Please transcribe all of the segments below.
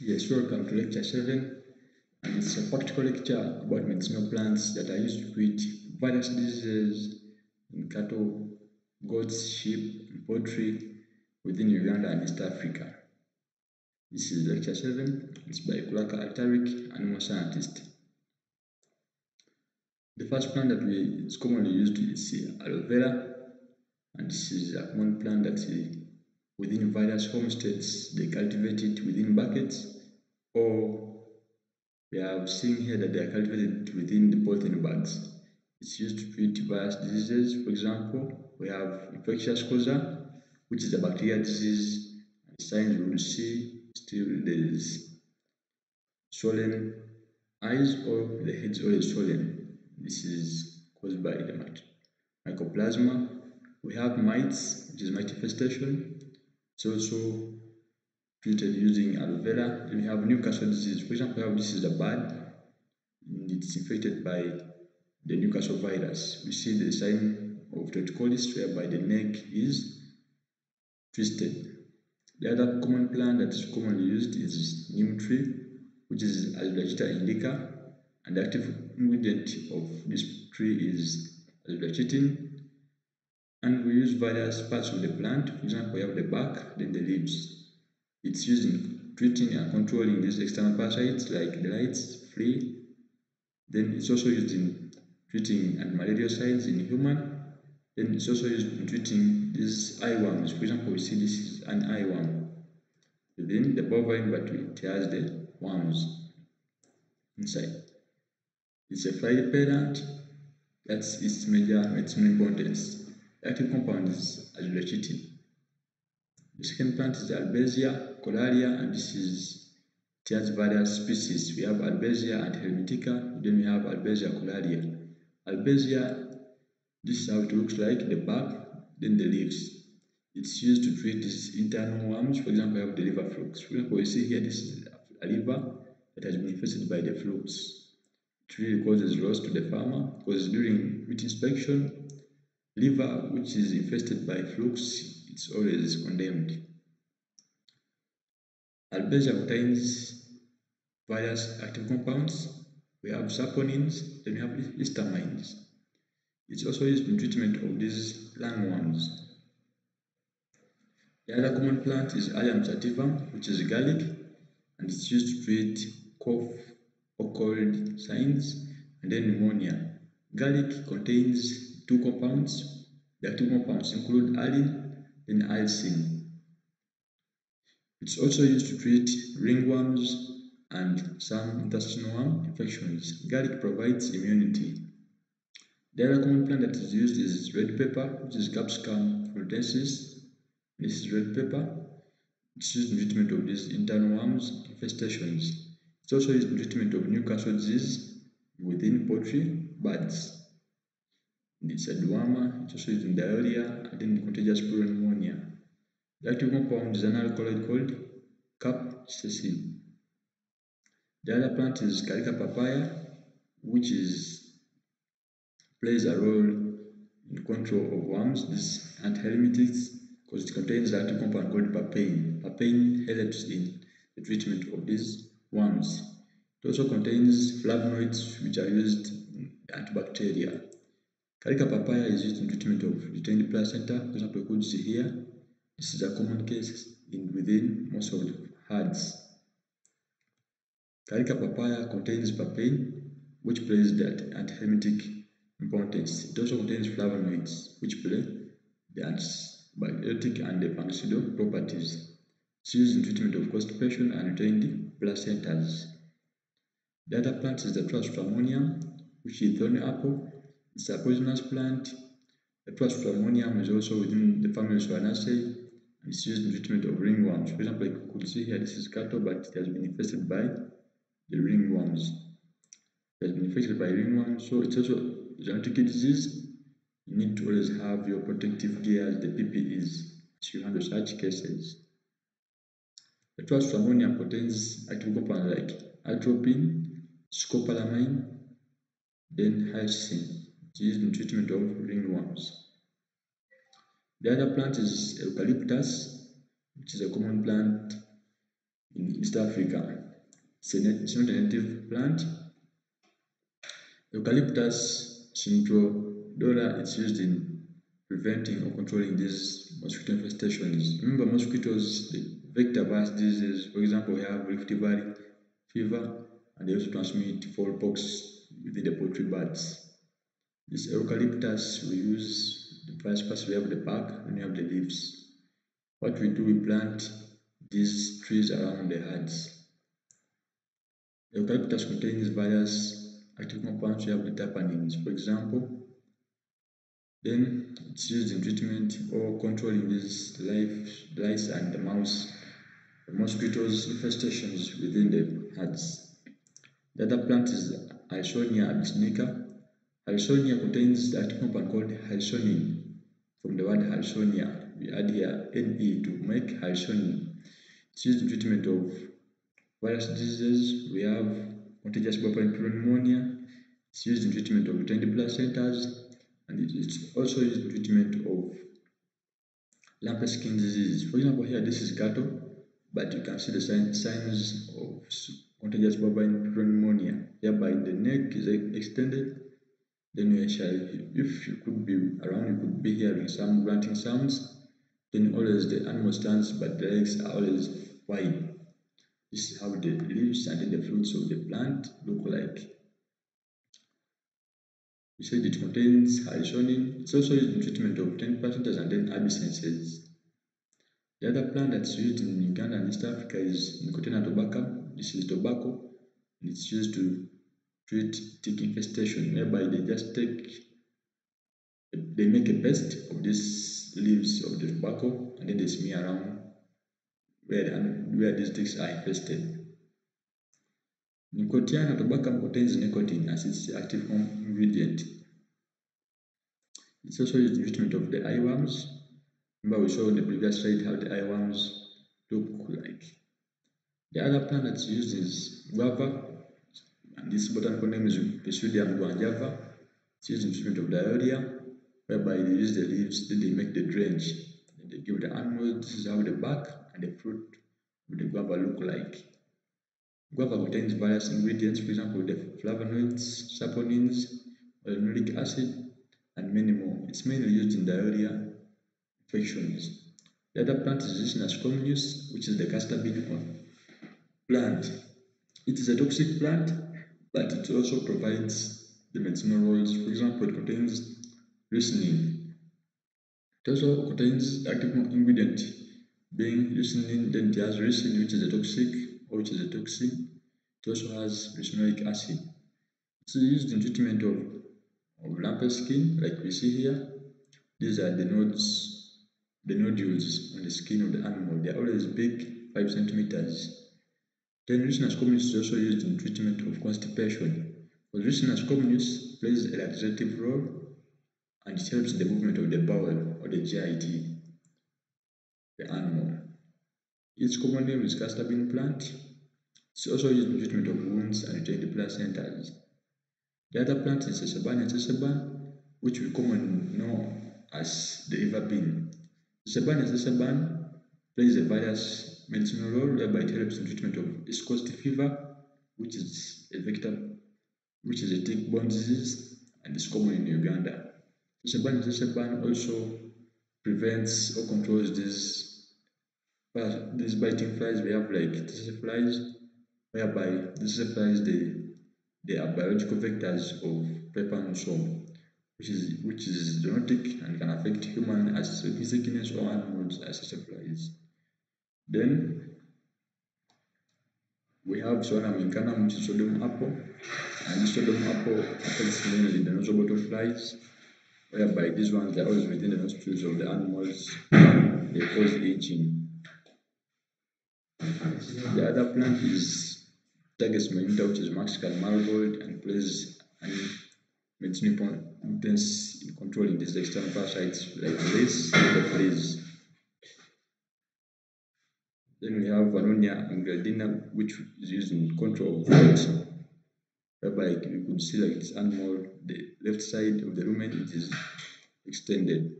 Yes, welcome to lecture 7 and it's a practical lecture about medicinal plants that are used to treat various diseases in cattle, goats, sheep, and poultry within Uganda and East Africa. This is lecture 7, it's by Kulaka Ali Tariq, animal scientist. The first plant that we, is commonly used is aloe vera and this is a common plant that within various homesteads they cultivate it within buckets or we have seen here that they are cultivated within the polythene bags. It's used to treat various diseases. For example, we have infectious coryza, which is a bacterial disease. And signs we will see still there's swollen eyes or the head's always swollen. This is caused by the mycoplasma. We have mites, which is mite infestation. It's also treated using aloe vera. Then we have Newcastle disease. For example, this is a bird. It's infected by the Newcastle virus. We see the sign of torticollis whereby the neck is twisted. The other common plant that is commonly used is neem tree, which is Azadirachta indica, and the active ingredient of this tree is azadirachtin. And we use various parts of the plant. For example, we have the bark, then the leaves. It's used in treating and controlling these external parasites like the lice, flea. Then it's also used in treating antimalarial in human. Then it's also used in treating these eyeworms. For example, we see this is an eyeworm. Within the bovine, but it has the worms inside. It's a fly repellent. That's its major medicinal importance. The active compound is azadirachtin. The second plant is Albizia coriaria, and this is it has various species. We have Albizia anthelmintica, then we have Albizia coriaria. Albizia, this is how it looks like, the bark, then the leaves. It's used to treat these internal worms. For example, we have the liver flukes. For example, you see here, this is a liver that has been infested by the flukes. It really causes loss to the farmer because during meat inspection, liver which is infested by flukes it's always condemned. Albizia contains various active compounds. We have saponins, then we have histamines. It's also used in treatment of these lungworms. The other common plant is Allium sativum, which is garlic, and it's used to treat cough or cold signs and then pneumonia. Garlic contains two compounds. The two compounds include allicin and allicin. It's also used to treat ringworms and some intestinal worm infections. Garlic provides immunity. The other common plant that is used is red pepper, which is Capsicum frutescens. This is red pepper. It's used in treatment of these internal worms infestations. It's also used in treatment of Newcastle disease within poultry birds. It's a duama, it's used in diarrhea and in contagious pneumonia. The active compound is an alkaloid called capsaicin. The other plant is Carica papaya, which is plays a role in control of worms, this antihelminthics, because it contains the active compound called papain. Papain helps in the treatment of these worms. It also contains flavonoids, which are used in antibacterial. Carica papaya is used in treatment of retained placenta. Could see here, this is a common case in within most of the herds. Carica papaya contains papain, which plays that antihelminthic importance. It also contains flavonoids, which play the antibiotic and the fungicidal properties. It's used in treatment of constipation and retained placentas. The other plant is the Datura stramonium, which is thorny apple, it's a poisonous plant. Datura stramonium is also within the family Solanaceae and it's used in treatment of ringworms. For example, you could see here this is cattle, but it has been infested by the ringworms. It has been infected by ringworms, so it's also a zoonotic disease. You need to always have your protective gear as the PPEs to handle such cases. Datura stramonium contains active compounds like atropine, scopolamine, then hyoscine used in treatment of ringworms. The other plant is eucalyptus, which is a common plant in East Africa. It's, not a native plant. Eucalyptus citriodora it's used in preventing or controlling these mosquito infestations. Remember mosquitoes, the vector virus diseases, for example, we have Rift Valley fever and they also transmit pox within the poultry birds. This eucalyptus we use the first we have the bark and we have the leaves. What we do, we plant these trees around the herds. Eucalyptus contains various active compounds. We have the terpenes, for example. Then it's used in treatment or controlling these life, lice and the mouse, the mosquitoes infestations within the herds. The other plant is Harrisonia abyssinica. Harrisonia contains active compound called harrisonin from the word Harrisonia. We add here Ne to make harrisonin. It's used in treatment of virus diseases. We have contagious bovine pneumonia. It's used in treatment of retained placentas and it's also used in treatment of lumpy skin disease. For example, here this is cattle, but you can see the signs of contagious bovine pneumonia, whereby the neck is extended. Then you shall, if you could be around, you could be hearing some grunting sounds. Then always the animal stands, but the legs are always wide. This is how the leaves and the fruits of the plant look like. We said it contains harrisonin. It's also used in treatment of 10 placentas and then abscesses. The other plant that's used in Uganda and East Africa is Nicotiana tabacum. This is tobacco it's used to treat tick infestation, whereby they just take, they make a paste of these leaves of the tobacco and then they smear around where, where these ticks are infested. Nicotiana tabacum contains nicotine as its active ingredient. It's also used in treatment of the eyeworms. Remember we saw in the previous slide how the eyeworms look like. The other plant that's used is guava, and this botanical name is Psidium guajava. It's used in treatment of diarrhea, whereby they use the leaves, then they make the drench. Then they give the animals, this is how the bark and the fruit of the guava look like. Guava contains various ingredients, for example, the flavonoids, saponins, linoleic acid, and many more. It's mainly used in diarrhea infections. The other plant is Ricinus communis, which is the castor bean plant. It is a toxic plant, but it also provides the medicinal roles. For example, it contains ricinin. It also contains active ingredient being ricinin, then it has which is a toxic, or which is a toxin. It also has ricinoleic acid. It's used in treatment of, of lumpy skin, like we see here. These are the nodes, the nodules on the skin of the animal. They are always big, 5 centimeters. Then Ricinus communis is also used in treatment of constipation. Because Ricinus communis plays a laxative role and it helps the movement of the bowel or the GIT, the animal. Its common name is castor bean plant. It's also used in treatment of wounds and retained placentas. The other plant is Sesbania sesban, which we commonly know as the river bean. Sesbania sesban plays a various medicinal role whereby it helps in treatment of East fever, which is a vector, which is a tick-borne disease and is common in Uganda. Sesbania sesban also prevents or controls these these biting flies. We have like tsetse flies, whereby this flies the they are biological vectors of trypanosome, which is which is zoonotic and can affect human as sickness or animals as flies. Then we have Solanum incanum, which is sodom apple, and this sodom apple affects mainly the nostril bottle flies, whereby these ones are always within the nostrils of the animals, they cause aging. The other plant is Tagetes minuta, which is Mexican marigold, and plays an medicinal importance in controlling these external parasites like and the fleas. Then we have Vernonia ingredienta, which is used in control of weight, whereby you could see like this animal, the left side of the rumen, it is extended.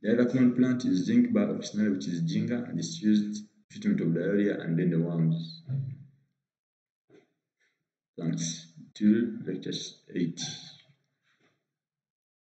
The other common plant is Zingiber officinale, which is ginger, and it's used treatment of diarrhea and then the worms. Thanks. Till lecture 8.